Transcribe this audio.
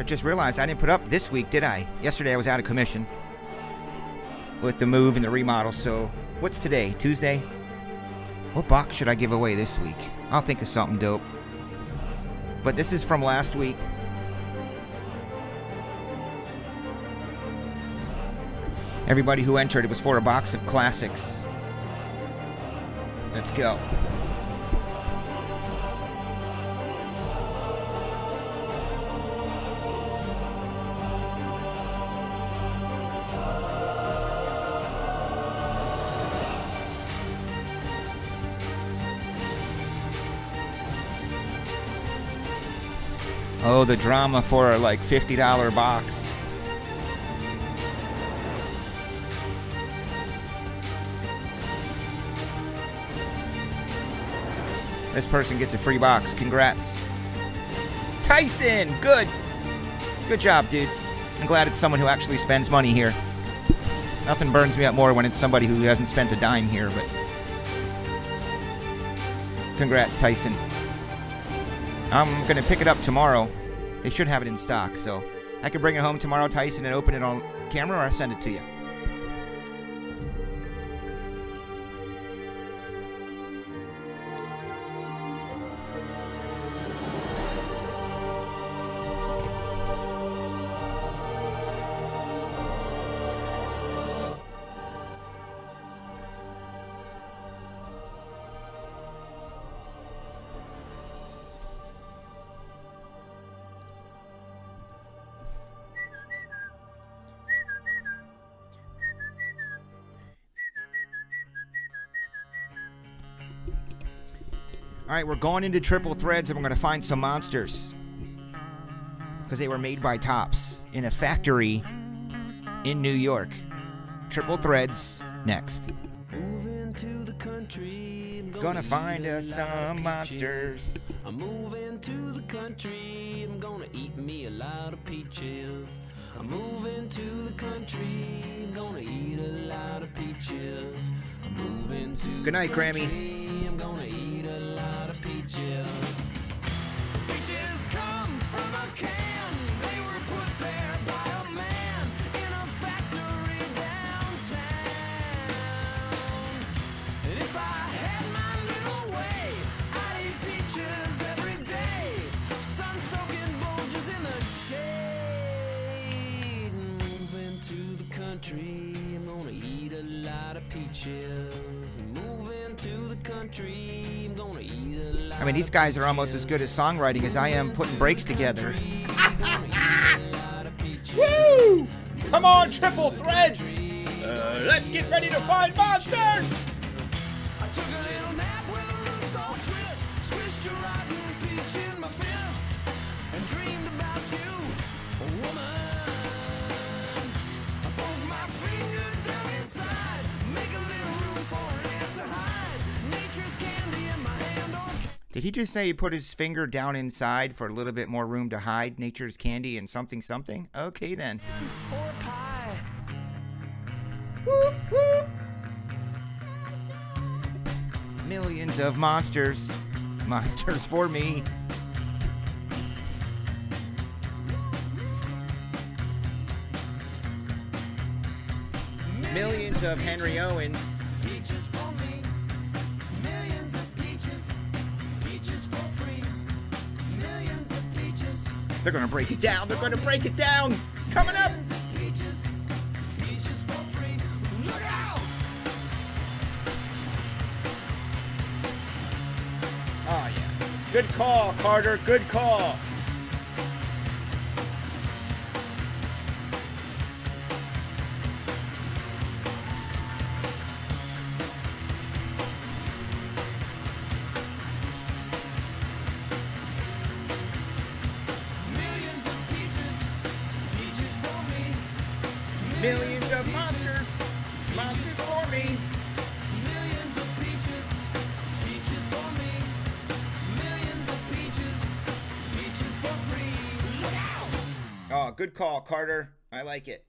I just realized I didn't put up this week, did I? Yesterday I was out of commission with the move and the remodel. So, what's today? Tuesday? What box should I give away this week? I'll think of something dope. But this is from last week. Everybody who entered, it was for a box of classics. Let's go. Oh, the drama for a like $50 box. This person gets a free box. Congrats. Tyson! Good! Good job, dude. I'm glad it's someone who actually spends money here. Nothing burns me up more when it's somebody who hasn't spent a dime here, but... Congrats, Tyson. I'm gonna pick it up tomorrow. They should have it in stock, so I could bring it home tomorrow, Tyson, and open it on camera, or I send it to you. All right, we're going into triple threads and we're going to find some monsters. Because they were made by Topps in a factory in New York. Triple threads next. Gonna find us some monsters. I'm moving to the country. I'm gonna eat me a lot of peaches. I'm moving to the country. I'm gonna eat a lot of peaches. I'm moving to Good night, Grammy. Peaches. Peaches come from a can. They were put there by a man in a factory downtown. And if I had my little way, I'd eat peaches every day. Sun-soaking bulges in the shade. Moving to the country, I'm gonna eat a lot of peaches. Moving to the country, I'm gonna eat a I mean, these guys are almost as good at songwriting as I am putting breaks together. Woo! Come on, triple threads! Uh, let's get ready to find monsters! I took a little nap with a loose old twist. Squished a rotten peach in my fist. And dreamed about you, woman. Did he just say he put his finger down inside for a little bit more room to hide nature's candy and something something? Okay then. or pie. Whoop, whoop. Millions of monsters. Monsters for me. Millions of Henry Owens. They're gonna break it down. They're gonna break it down. Coming up. Oh yeah. Good call, Carter. Good call. Millions of monsters. Monsters for me. Millions of peaches. Peaches for me. Millions of peaches. Peaches for free. Look out! Oh, good call, Carter. I like it.